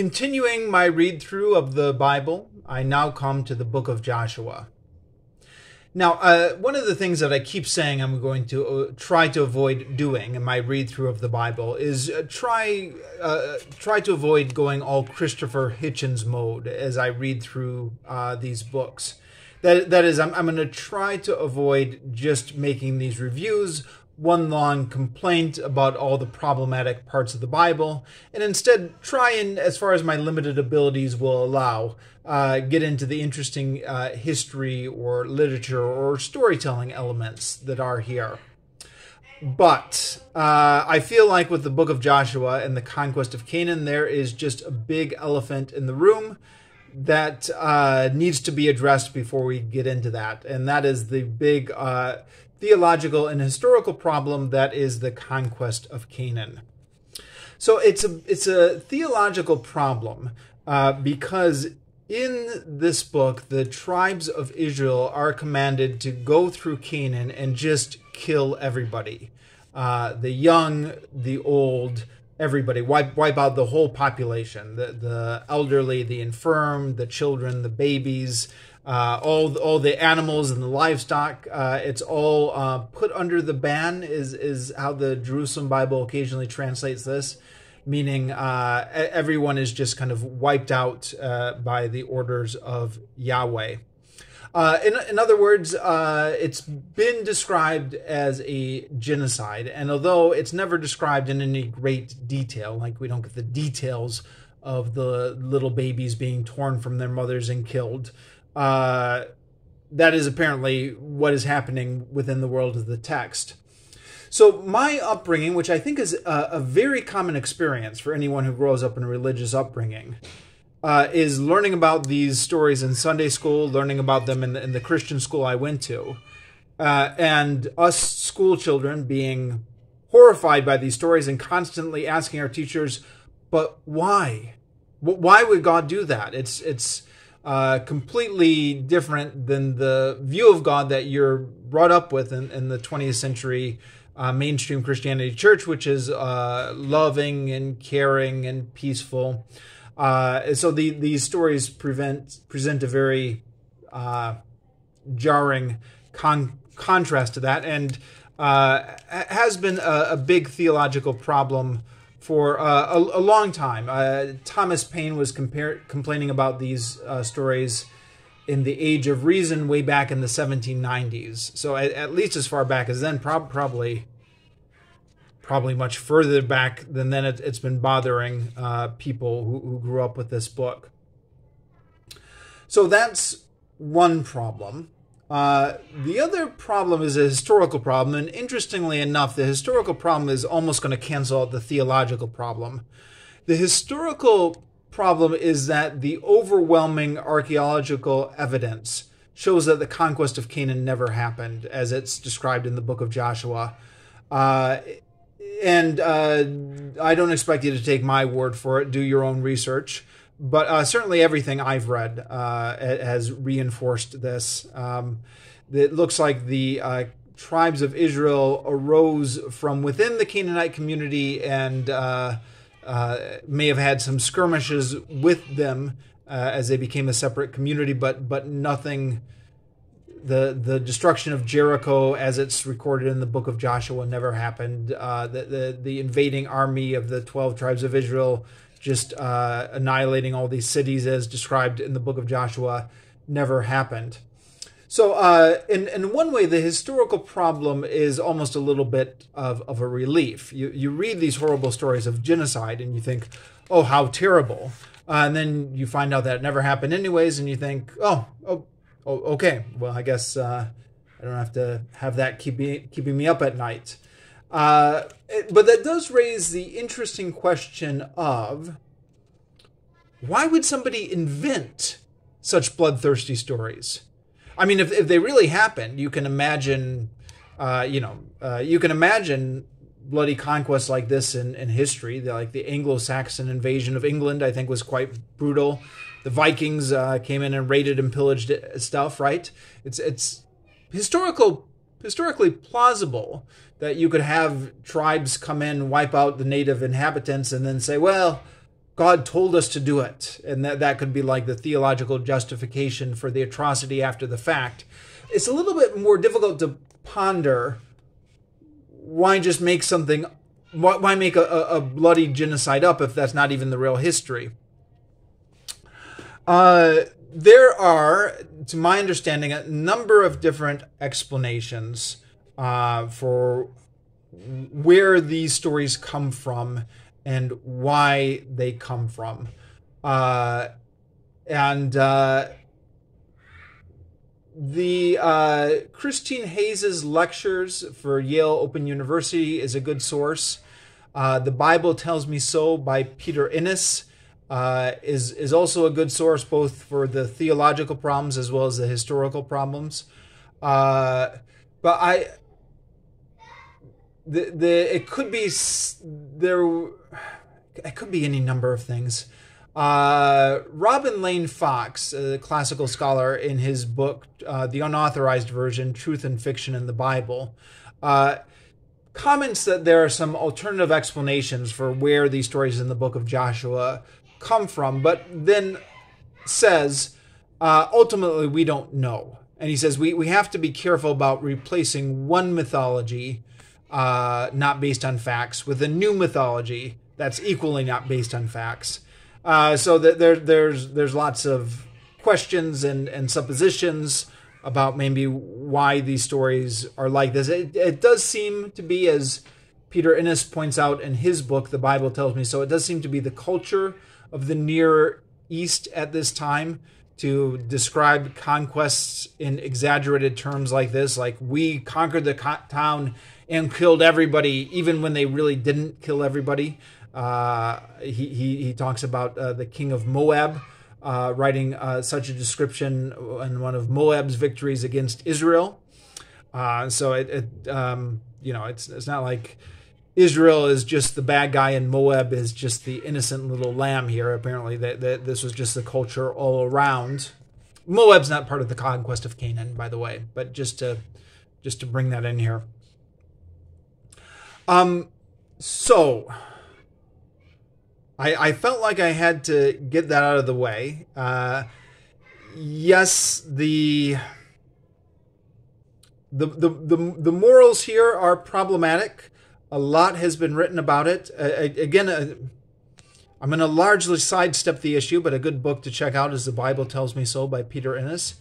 Continuing my read through of the Bible, I now come to the book of Joshua. Now, uh, one of the things that I keep saying I'm going to uh, try to avoid doing in my read through of the Bible is uh, try uh, try to avoid going all Christopher Hitchens mode as I read through uh, these books. That that is, I'm, I'm going to try to avoid just making these reviews one long complaint about all the problematic parts of the Bible, and instead try and, as far as my limited abilities will allow, uh, get into the interesting uh, history or literature or storytelling elements that are here. But uh, I feel like with the book of Joshua and the conquest of Canaan, there is just a big elephant in the room that uh, needs to be addressed before we get into that. And that is the big uh, theological and historical problem that is the conquest of Canaan. So it's a it's a theological problem uh, because in this book the tribes of Israel are commanded to go through Canaan and just kill everybody, uh, the young, the old, everybody, wipe wipe out the whole population, the the elderly, the infirm, the children, the babies uh, all all the animals and the livestock. Uh, it's all uh, put under the ban. Is is how the Jerusalem Bible occasionally translates this, meaning uh, everyone is just kind of wiped out uh, by the orders of Yahweh. Uh, in, in other words, it's been described as a genocide, and although it's never described in any great detail, like we don't get the details of the little babies being torn from their mothers and killed, uh, that is apparently what is happening within the world of the text. So, my upbringing, which I think is a, a very common experience for anyone who grows up in a religious upbringing, uh, is learning about these stories in Sunday school, learning about them in the, in the Christian school I went to, uh, and us school children being horrified by these stories and constantly asking our teachers, "But why? Why would God do that? It's it's uh, completely different than the view of God that you're brought up with in, in the 20th century uh, mainstream Christianity church, which is uh, loving and caring and peaceful. Uh, so the, these stories prevent, present a very uh, jarring con- contrast to that, and uh, has been a, a big theological problem for uh, a, a, long time. Uh, Thomas Paine was compar- complaining about these uh, stories in the Age of Reason way back in the 1790s. So at, at least as far back as then, prob- probably probably much further back than then. It, has been bothering uh, people who, who grew up with this book. So that's one problem. Uh, the other problem is a historical problem, and interestingly enough, the historical problem is almost going to cancel out the theological problem. The historical problem is that the overwhelming archaeological evidence shows that the conquest of Canaan never happened, as it's described in the book of Joshua. Uh, and uh, I don't expect you to take my word for it. Do your own research but uh, certainly everything I've read uh, has reinforced this. Um, it looks like the uh, tribes of Israel arose from within the Canaanite community and uh, uh, may have had some skirmishes with them uh, as they became a separate community, but but nothing. The, the destruction of Jericho, as it's recorded in the book of Joshua, never happened. the, the the invading army of the twelve tribes of Israel just uh, annihilating all these cities as described in the book of Joshua never happened. So, uh, in, in one way, the historical problem is almost a little bit of, of a relief. You, you read these horrible stories of genocide and you think, oh, how terrible. Uh, and then you find out that it never happened anyways, and you think, oh, oh, oh okay, well, I guess uh, I don't have to have that keep me, keeping me up at night. Uh, but that does raise the interesting question of why would somebody invent such bloodthirsty stories? I mean, if, if they really happened, you can imagine, uh, you know, uh, you can imagine bloody conquests like this in, in history. The, like the Anglo-Saxon invasion of England, I think, was quite brutal. The Vikings uh, came in and raided and pillaged stuff. Right? It's it's historical historically plausible that you could have tribes come in, wipe out the native inhabitants, and then say, well, God told us to do it, and that that could be like the theological justification for the atrocity after the fact. It's a little bit more difficult to ponder. Why just make something? Why, make a, a bloody genocide up if that's not even the real history? Uh, there are, to my understanding, a number of different explanations uh, for where these stories come from and why they come from. Uh, and uh, the uh, Christine Hayes's lectures for Yale Open University is a good source. Uh, the Bible Tells Me So by Peter Enns uh, is is also a good source both for the theological problems as well as the historical problems. Uh, but I the the it could be there it could be any number of things. Uh, Robin Lane Fox, a classical scholar, in his book uh, "The Unauthorized Version: Truth and Fiction in the Bible," uh, comments that there are some alternative explanations for where these stories in the Book of Joshua come from, but then says uh, ultimately we don't know. And he says we, we have to be careful about replacing one mythology uh, not based on facts with a new mythology that's equally not based on facts. Uh, so that there, there's there's lots of questions and, and suppositions about maybe why these stories are like this. It, it does seem to be, as Peter Enns points out in his book, The Bible Tells Me So, it does seem to be the culture of the Near East at this time to describe conquests in exaggerated terms like this, like we conquered the co- town and killed everybody, even when they really didn't kill everybody. Uh, he, he, he talks about uh, the king of Moab uh, writing uh, such a description in one of Moab's victories against Israel. Uh, so it, it um, you know, it's it's not like Israel is just the bad guy and Moab is just the innocent little lamb here. Apparently, that, that this was just the culture all around. Moab's not part of the conquest of Canaan, by the way, but just to just to bring that in here. Um, so I I felt like I had to get that out of the way. Uh, yes, the the the the, the morals here are problematic a lot has been written about it. Uh, again, uh, I'm going to largely sidestep the issue, but a good book to check out is "The Bible Tells Me So" by Peter Enns.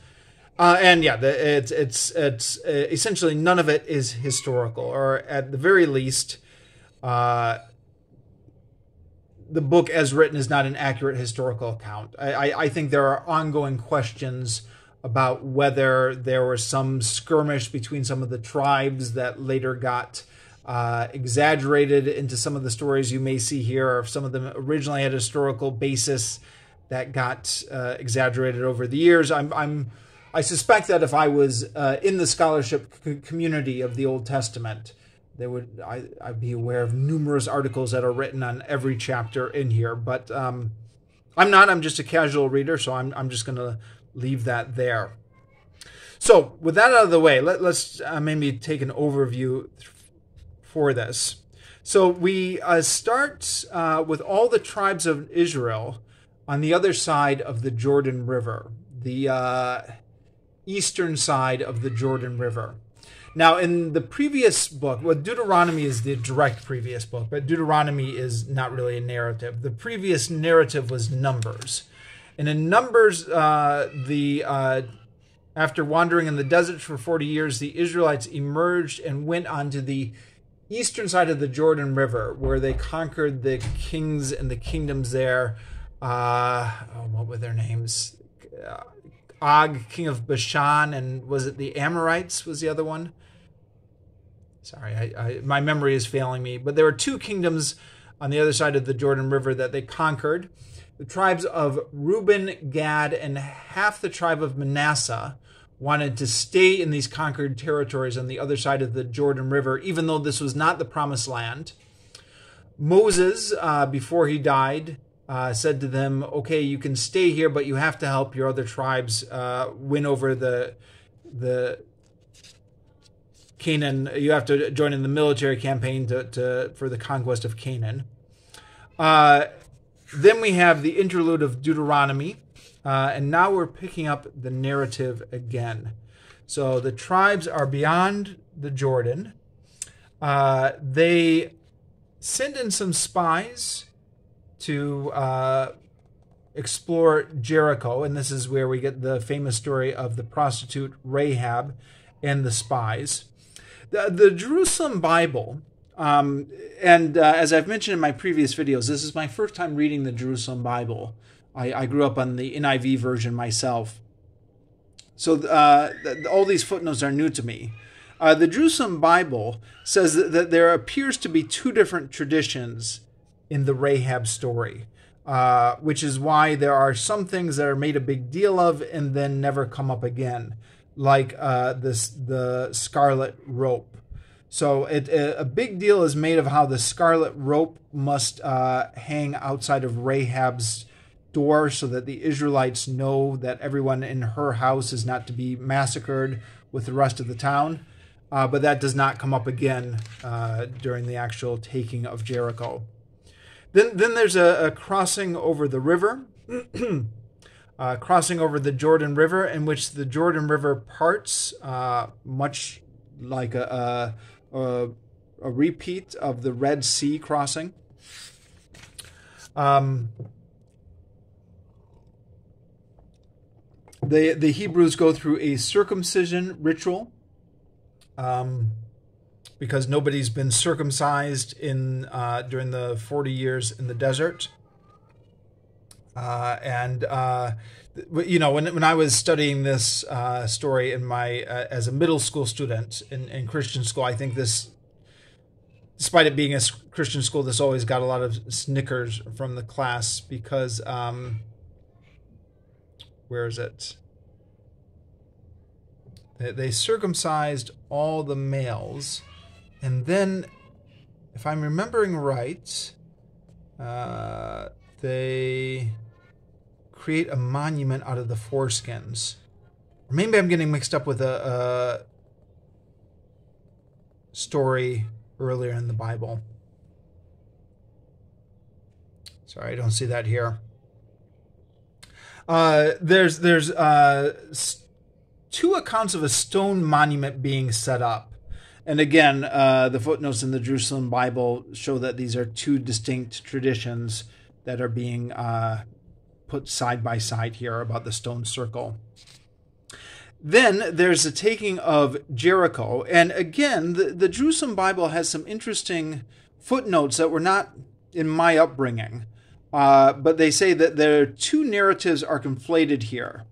Uh, and yeah, the, it's it's it's uh, essentially none of it is historical, or at the very least, uh, the book as written is not an accurate historical account. I, I, I think there are ongoing questions about whether there was some skirmish between some of the tribes that later got uh, exaggerated into some of the stories you may see here, or some of them originally had a historical basis that got uh, exaggerated over the years. I'm, I'm, I suspect that if I was uh, in the scholarship c- community of the Old Testament, there would I, I'd be aware of numerous articles that are written on every chapter in here. But um, I'm not. I'm just a casual reader, so I'm, I'm just going to leave that there. So, with that out of the way, let, us uh, maybe take an overview for this. So we uh, start uh, with all the tribes of Israel on the other side of the Jordan River, the uh, eastern side of the Jordan River. Now, in the previous book, well, Deuteronomy is the direct previous book, but Deuteronomy is not really a narrative. The previous narrative was Numbers. And in Numbers, uh, the uh, after wandering in the desert for 40 years, the Israelites emerged and went onto the eastern side of the Jordan River, where they conquered the kings and the kingdoms there. Uh, oh, what were their names? Uh, Og, king of Bashan, and was it the Amorites? Was the other one? Sorry, I, I, my memory is failing me. But there were two kingdoms on the other side of the Jordan River that they conquered. The tribes of Reuben, Gad, and half the tribe of Manasseh wanted to stay in these conquered territories on the other side of the Jordan River, even though this was not the promised land. Moses, uh, before he died, uh, said to them, "Okay, you can stay here, but you have to help your other tribes uh, win over the the Canaan. You have to join in the military campaign to, to for the conquest of Canaan." Uh, then we have the interlude of Deuteronomy, uh, and now we're picking up the narrative again. So the tribes are beyond the Jordan. Uh, they send in some spies to uh, explore Jericho, and this is where we get the famous story of the prostitute Rahab and the spies. The, the Jerusalem Bible, um, and uh, as I've mentioned in my previous videos, this is my first time reading the Jerusalem Bible. I, I grew up on the NIV version myself. So uh, all these footnotes are new to me. Uh, the Jerusalem Bible says that, that, there appears to be two different traditions in the Rahab story, uh, which is why there are some things that are made a big deal of and then never come up again, like uh, this the scarlet rope. So it, a big deal is made of how the scarlet rope must uh, hang outside of Rahab's door so that the Israelites know that everyone in her house is not to be massacred with the rest of the town. Uh, but that does not come up again uh, during the actual taking of Jericho. Then, then there's a, a crossing over the river, uh, crossing over the Jordan River, in which the Jordan River parts, uh, much like a, a, a, repeat of the Red Sea crossing. Um, the the Hebrews go through a circumcision ritual um, because nobody's been circumcised in uh, during the 40 years in the desert. Uh, and uh, you know, when when I was studying this uh, story in my uh, as a middle school student in, in Christian school, I think this, despite it being a Christian school, this always got a lot of snickers from the class because um, where is it? They circumcised all the males, and then, if I'm remembering right, uh, they create a monument out of the foreskins. Or maybe I'm getting mixed up with a, a story earlier in the Bible. Sorry, I don't see that here. Uh, there's there's uh, two accounts of a stone monument being set up. And again, uh, the footnotes in the Jerusalem Bible show that these are two distinct traditions that are being uh, put side by side here about the stone circle. Then there's the taking of Jericho. And again, the, the Jerusalem Bible has some interesting footnotes that were not in my upbringing. Uh, but they say that their two narratives are conflated here.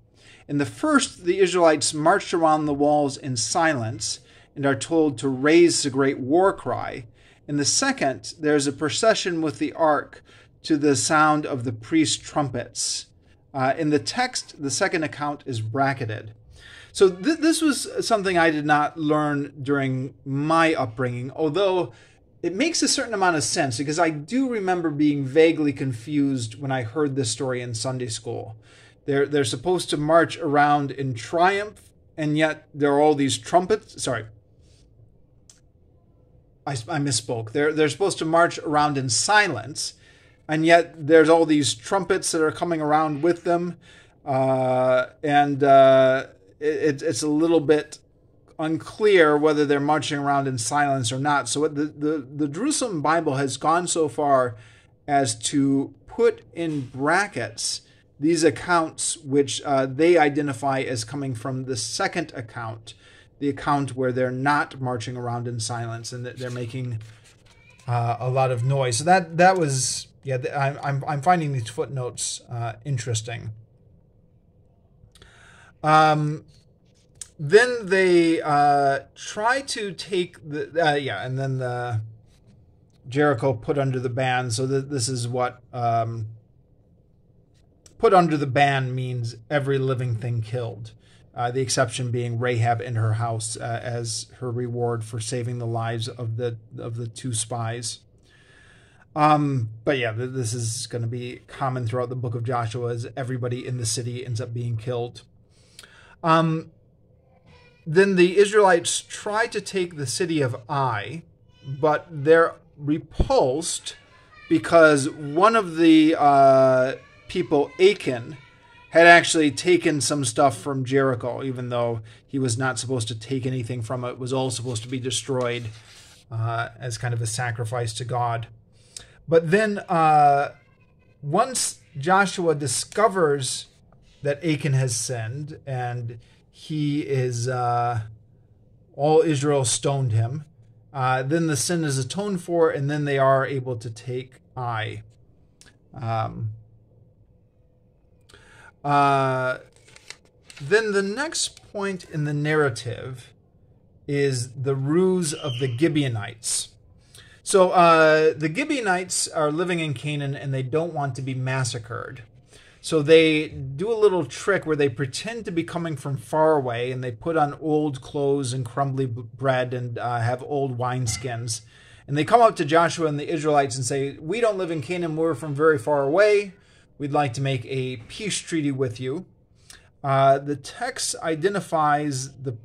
In the first, the Israelites marched around the walls in silence and are told to raise the great war cry. In the second, there's a procession with the ark to the sound of the priest's trumpets. Uh, in the text, the second account is bracketed. So th- this was something I did not learn during my upbringing, although it makes a certain amount of sense because I do remember being vaguely confused when I heard this story in Sunday school. They're they're supposed to march around in triumph, and yet there are all these trumpets. Sorry, I, I misspoke. They're they're supposed to march around in silence, and yet there's all these trumpets that are coming around with them, uh, and uh, it, it's a little bit unclear whether they're marching around in silence or not. So the, the, the Jerusalem Bible has gone so far as to put in brackets these accounts, which uh, they identify as coming from the second account, the account where they're not marching around in silence and they're making uh, a lot of noise. So that that was yeah. I'm I'm, I'm finding these footnotes uh, interesting. Um, then they uh, try to take the uh, yeah, and then the Jericho put under the ban. So that this is what um, put under the ban means every living thing killed. Uh, the exception being Rahab in her house uh, as her reward for saving the lives of the of the two spies. Um, but yeah, this is going to be common throughout the book of Joshua as everybody in the city ends up being killed. Um, then the Israelites try to take the city of Ai, but they're repulsed because one of the uh, people, Achan, had actually taken some stuff from Jericho, even though he was not supposed to take anything from it. It was all supposed to be destroyed uh, as kind of a sacrifice to God. But then, uh, once Joshua discovers that Achan has sinned and he is, uh, all Israel stoned him, uh, then the sin is atoned for, and then they are able to take Ai. Um, uh, then the next point in the narrative is the ruse of the Gibeonites. So uh, the Gibeonites are living in Canaan and they don't want to be massacred. So they do a little trick where they pretend to be coming from far away and they put on old clothes and crumbly bread and uh, have old wineskins. And they come up to Joshua and the Israelites and say, We don't live in Canaan, we're from very far away. We'd like to make a peace treaty with you. Uh, the text identifies the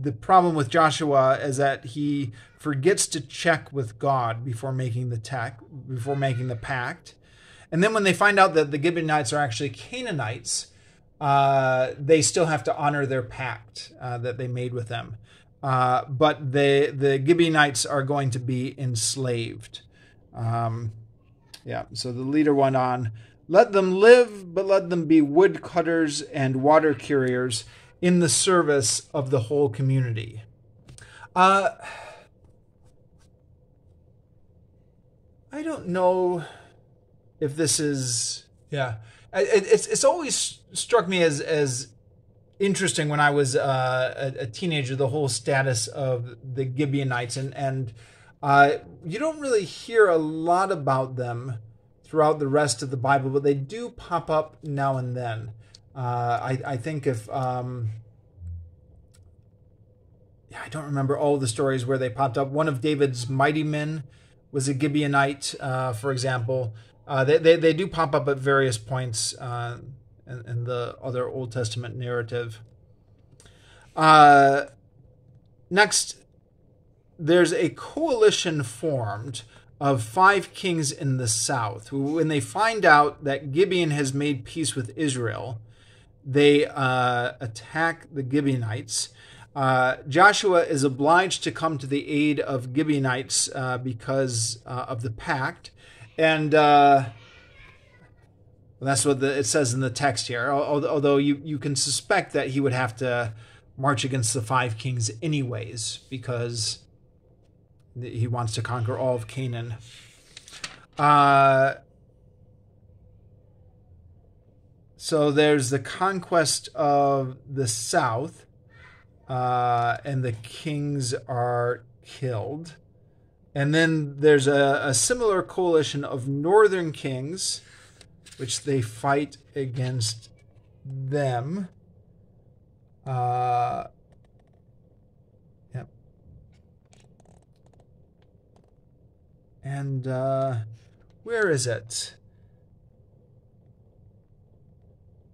the problem with Joshua is that he forgets to check with God before making the tech, before making the pact. And then when they find out that the Gibeonites are actually Canaanites, uh, they still have to honor their pact uh, that they made with them. Uh, but the the Gibeonites are going to be enslaved. Um, yeah. So the leader went on, "Let them live, but let them be woodcutters and water carriers in the service of the whole community." Uh, I don't know if this is yeah. It, it's it's always struck me as as interesting when I was uh, a, a, teenager the whole status of the Gibeonites and and uh, you don't really hear a lot about them throughout the rest of the Bible, but they do pop up now and then. Uh, I, I think if um, yeah, I don't remember all the stories where they popped up. One of David's mighty men was a Gibeonite, uh, for example. Uh, they, they, they do pop up at various points uh, in, in, the other Old Testament narrative. Uh, next, there's a coalition formed of five kings in the south when they find out that Gibeon has made peace with Israel, they uh, attack the Gibeonites. Uh, Joshua is obliged to come to the aid of Gibeonites uh, because uh, of the pact, and uh, that's what the, it says in the text here. Although you, you can suspect that he would have to march against the five kings anyways, because he wants to conquer all of Canaan. Uh, so there's the conquest of the south, uh, and the kings are killed. And then there's a, a similar coalition of northern kings, which they fight against them. Uh, yep. And uh, where is it?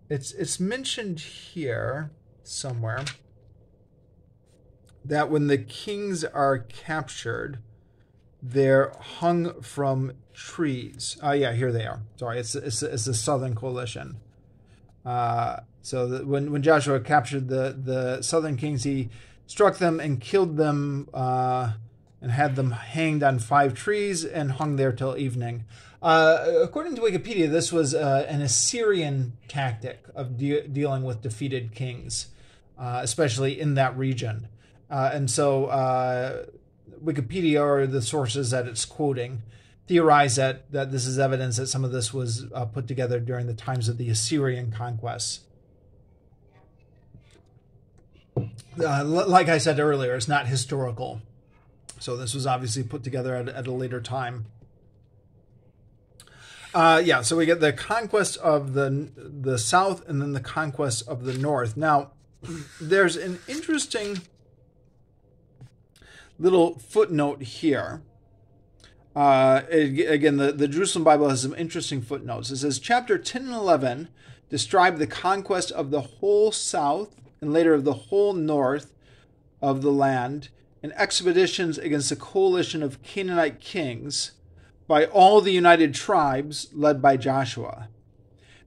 It's it's mentioned here somewhere that when the kings are captured, they're hung from trees. Oh, yeah, here they are. Sorry, it's it's, it's the Southern Coalition. Uh, so the, when when Joshua captured the the Southern kings, he struck them and killed them, uh, and had them hanged on five trees and hung there till evening. Uh, according to Wikipedia, this was uh, an Assyrian tactic of de- dealing with defeated kings, uh, especially in that region. Uh, and so Wikipedia or the sources that it's quoting theorize that, that this is evidence that some of this was uh, put together during the times of the Assyrian conquests. Uh, like I said earlier, it's not historical. So this was obviously put together at, at a later time. Uh, yeah, so we get the conquest of the the south and then the conquest of the north. Now, there's an interesting little footnote here. Uh, again, the, the Jerusalem Bible has some interesting footnotes. It says, chapter 10 and 11 describe the conquest of the whole south and later of the whole north of the land and expeditions against a coalition of Canaanite kings, by all the united tribes led by Joshua.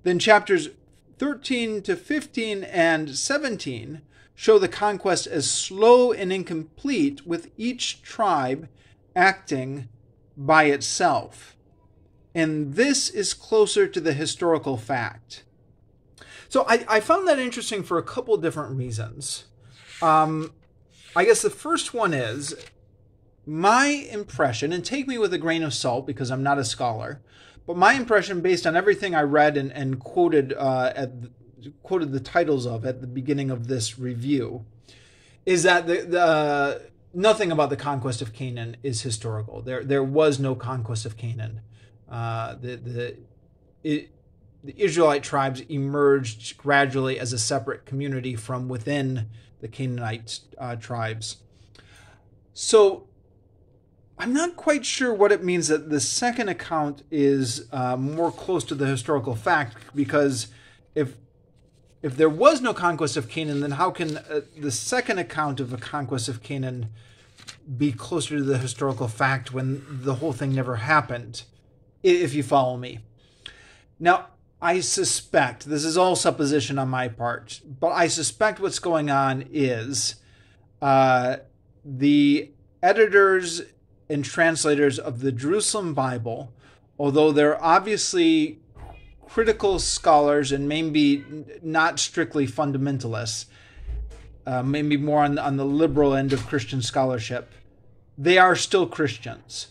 Then chapters 13 to 15 and 17 show the conquest as slow and incomplete, with each tribe acting by itself. And this is closer to the historical fact. So I, I found that interesting for a couple different reasons. Um, I guess the first one is my impression, and take me with a grain of salt because I'm not a scholar, but my impression, based on everything I read and, and quoted uh, at quoted the titles of at the beginning of this review, is that the, the nothing about the conquest of Canaan is historical. There there was no conquest of Canaan. Uh, the the it, the Israelite tribes emerged gradually as a separate community from within the Canaanite uh, tribes. So I'm not quite sure what it means that the second account is uh, more close to the historical fact because if if there was no conquest of Canaan, then how can uh, the second account of a conquest of Canaan be closer to the historical fact when the whole thing never happened? If you follow me. Now, I suspect this is all supposition on my part, but I suspect what's going on is uh, the editors and translators of the Jerusalem Bible, although they're obviously critical scholars and maybe not strictly fundamentalists, uh, maybe more on, on the liberal end of Christian scholarship, they are still Christians.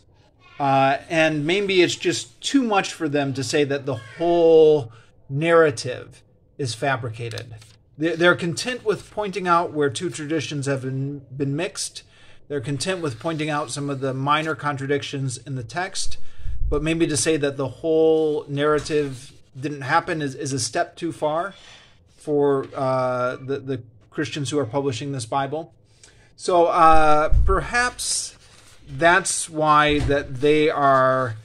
Uh, and maybe it's just too much for them to say that the whole narrative is fabricated. They're content with pointing out where two traditions have been, been mixed they're content with pointing out some of the minor contradictions in the text, but maybe to say that the whole narrative didn't happen is, is a step too far for uh, the, the Christians who are publishing this Bible. So uh, perhaps that's why that they are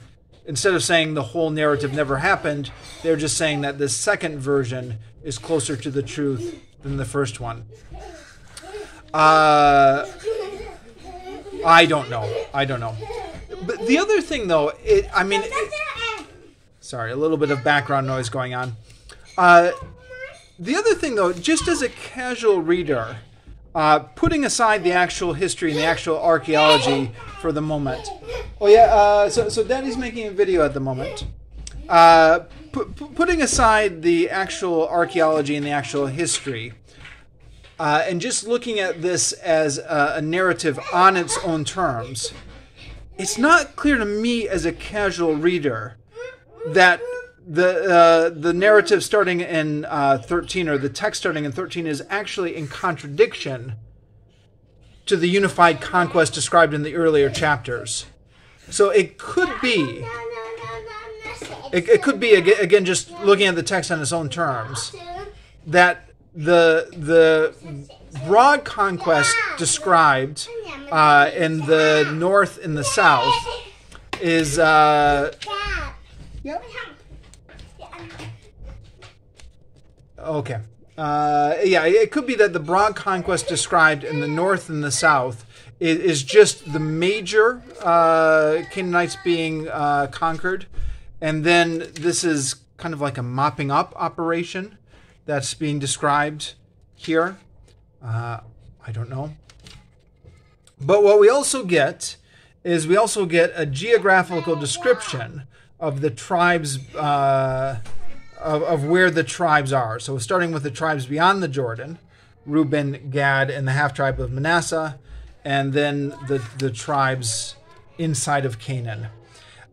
instead of saying the whole narrative never happened, they're just saying that the second version is closer to the truth than the first one. Uh, I don't know. I don't know. But the other thing, though, it, I mean, it, sorry, a little bit of background noise going on. Uh, the other thing, though, just as a casual reader, uh, putting aside the actual history and the actual archaeology for the moment. Oh yeah, uh, so so Daddy's making a video at the moment. Uh, putting aside the actual archaeology and the actual history, uh, and just looking at this as a, a narrative on its own terms, it's not clear to me as a casual reader that the uh, the narrative starting in uh, 13 or the text starting in 13 is actually in contradiction to the unified conquest described in the earlier chapters. So it could be it, it could be again just looking at the text on its own terms that the the broad conquest described uh, in the north and the south is uh, okay uh, yeah it could be that the broad conquest described in the north and the south is, is just the major uh, Canaanites being uh, conquered and then this is kind of like a mopping up operation that's being described here. Uh, I don't know. But what we also get is we also get a geographical description of the tribes, uh, of, of where the tribes are. So starting with the tribes beyond the Jordan, Reuben, Gad, and the half tribe of Manasseh, and then the, the tribes inside of Canaan.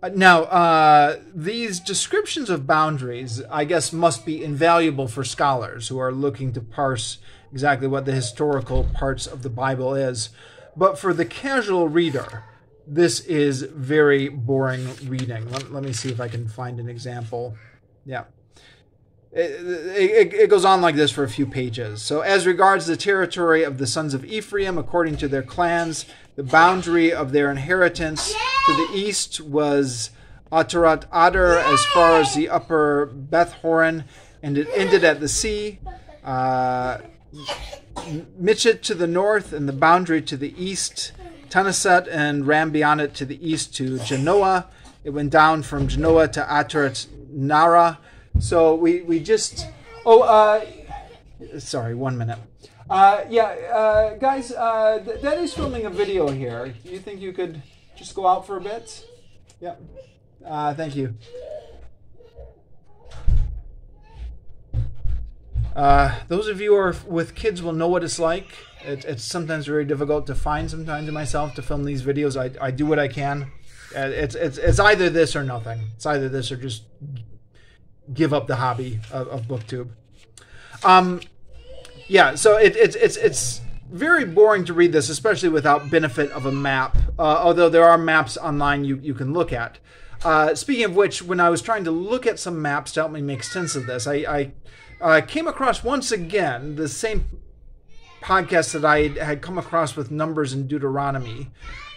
Uh, now, uh, these descriptions of boundaries, I guess, must be invaluable for scholars who are looking to parse exactly what the historical parts of the Bible is. But for the casual reader, this is very boring reading. Let, let me see if I can find an example. Yeah. It, it, it, goes on like this for a few pages. So, as regards the territory of the sons of Ephraim, according to their clans, the boundary of their inheritance to the east was Atarat Adar as far as the upper Beth Horon, and it ended at the sea. Uh, Michit to the north, and the boundary to the east. Tanaset and ran beyond it to the east to Genoa, It went down from Genoa to Atert Nara. So we, we just. Oh, uh, sorry, one minute. Uh, yeah, uh, guys, uh, Daddy's filming a video here. You think you could just go out for a bit? Yeah. Uh, thank you. Uh, those of you who are with kids will know what it's like. It, it's sometimes very difficult to find some time to myself to film these videos. I, I do what I can. Uh, it's, it's, it's either this or nothing. It's either this or just give up the hobby of, of BookTube. Um, yeah, so it, it's it's it's very boring to read this, especially without benefit of a map. Uh, although there are maps online you, you can look at. Uh, speaking of which, when I was trying to look at some maps to help me make sense of this, I, I uh, came across once again the same podcast that I had come across with numbers in Deuteronomy,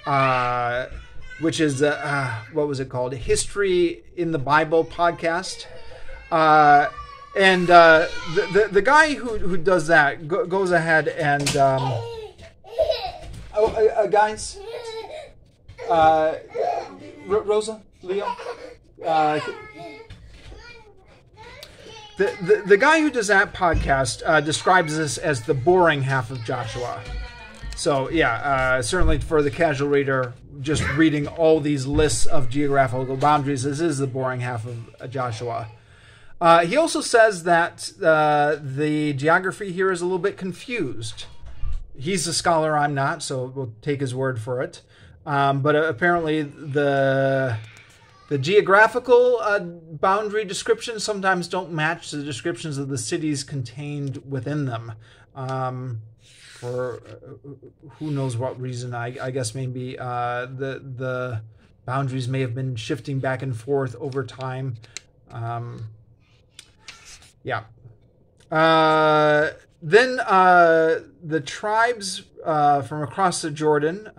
uh, which is uh, uh, what was it called? History in the Bible podcast. Uh, and uh, the, the, the guy who who does that go, goes ahead and um, oh guys, Rosa, Leo. Uh, the, the, guy who does that podcast uh, describes this as the boring half of Joshua. So yeah, uh, certainly for the casual reader, just reading all these lists of geographical boundaries, this is the boring half of Joshua. Uh, he also says that uh, the geography here is a little bit confused. He's a scholar, I'm not, so we'll take his word for it. Um, but apparently, the the geographical uh, boundary descriptions sometimes don't match the descriptions of the cities contained within them. Um, for uh, who knows what reason, I, I guess maybe uh, the the boundaries may have been shifting back and forth over time. Um, yeah. Uh, then uh, the tribes from across the Jordan,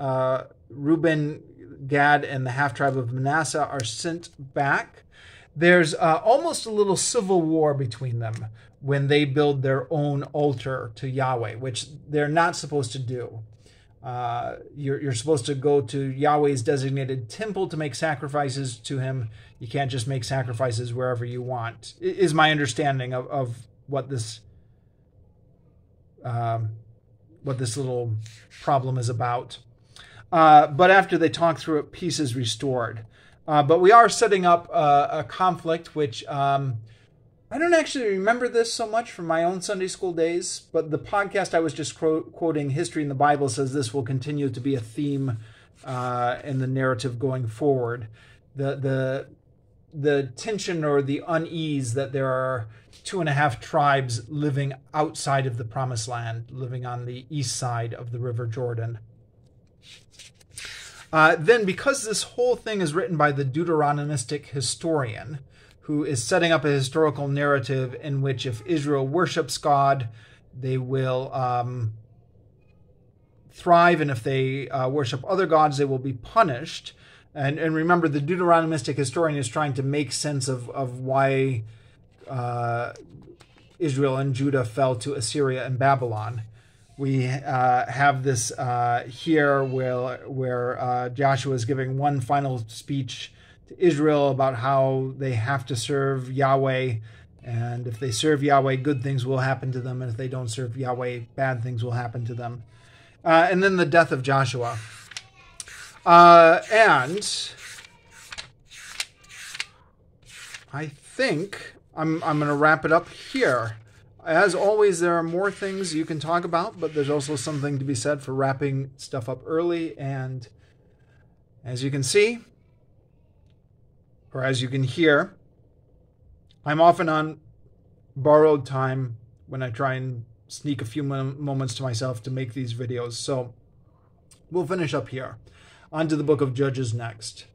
Reuben, Gad, and the half tribe of Manasseh, are sent back. There's uh, almost a little civil war between them when they build their own altar to Yahweh, which they're not supposed to do. Uh, you're, you're supposed to go to Yahweh's designated temple to make sacrifices to him. You can't just make sacrifices wherever you want, is my understanding of, of what this um, what this little problem is about. Uh, but after they talk through it, peace is restored. Uh, but we are setting up a, a conflict which um, I don't actually remember this so much from my own Sunday school days, but the podcast I was just quoting, History in the Bible, says this will continue to be a theme uh, in the narrative going forward. The the the tension or the unease that there are two and a half tribes living outside of the promised land, living on the east side of the River Jordan. Uh, then, because this whole thing is written by the Deuteronomistic historian, who is setting up a historical narrative in which if Israel worships God, they will um, thrive, and if they uh, worship other gods, they will be punished. And, and remember, the Deuteronomistic historian is trying to make sense of, of why uh, Israel and Judah fell to Assyria and Babylon. We uh, have this uh, here where, where uh, Joshua is giving one final speech to Israel about how they have to serve Yahweh. And if they serve Yahweh, good things will happen to them. And if they don't serve Yahweh, bad things will happen to them. Uh, and then the death of Joshua. Uh, and I think I'm, I'm going to wrap it up here. As always, there are more things you can talk about, but there's also something to be said for wrapping stuff up early. And as you can see, or as you can hear, I'm often on borrowed time when I try and sneak a few moments to myself to make these videos. So we'll finish up here. On to the book of Judges next.